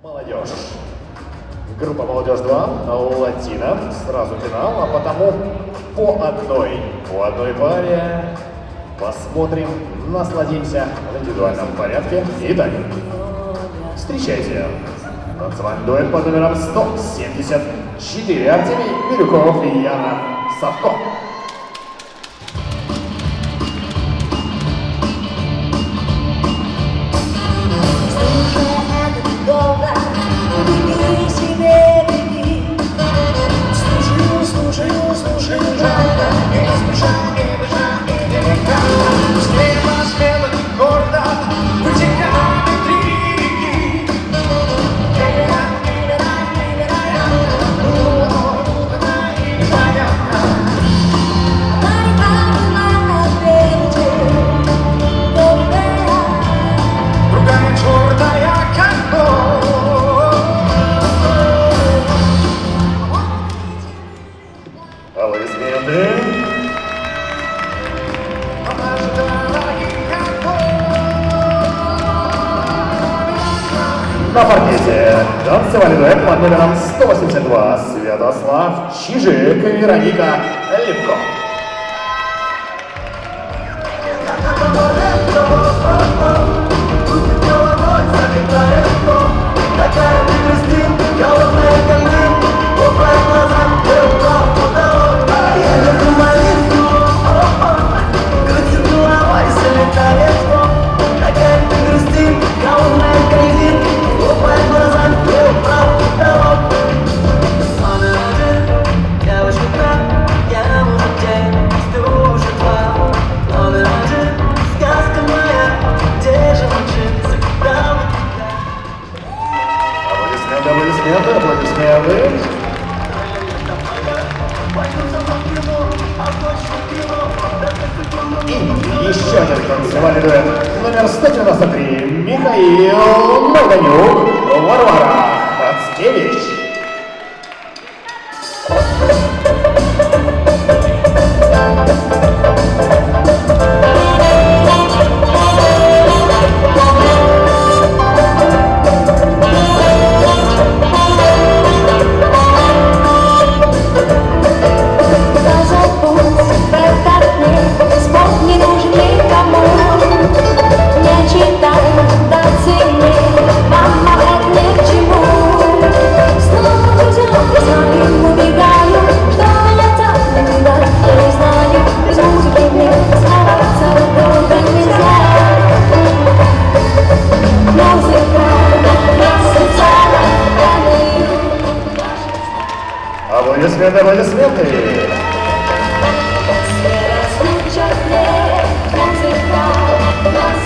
Молодежь. Группа «Молодежь 2», «Латина». Сразу финал, а потому по одной. По одной паре. Посмотрим, насладимся в индивидуальном порядке. Итак, встречайте. Танцевальный дуэт под номером 174. Артемий Бирюков и Яна Савко. На паркете танцевальный дуэт под номером 182 Святослав Чижик и Вероника Лепко. И еще один танцевальный дуэт. Номер 193. Михаил Молганюк, Варвара Аплодисменты, аплодисменты! Аплодисменты!